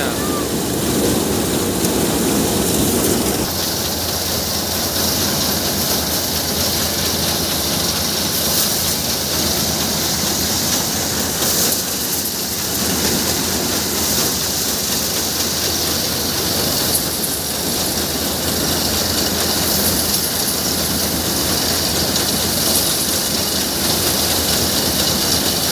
Yeah.